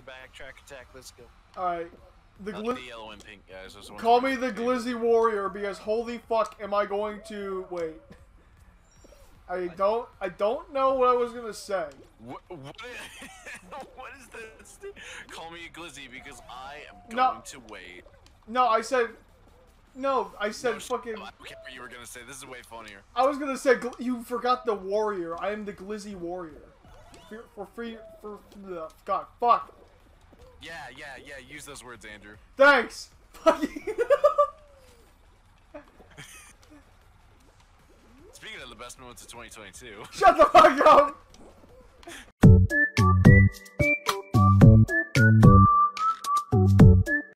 to backtrack attack. Let's go. Alright. The gli- the yellow and pink guys. those ones Call me the favorite. Glizzy Warrior because holy fuck am I going to wait. I don't I don't know what I was gonna say. What, what, is, what is this? Call me a glizzy because I am No. going to wait. No, I said no, I said No, sh- fucking I don't care what you were gonna say. This is way funnier. I was gonna say gl- you forgot the warrior. I am the Glizzy Warrior. For, for free for the God fuck. Yeah, yeah, yeah. Use those words, Andrew. Thanks. Speaking of the best moments of 2022, Shut the fuck up.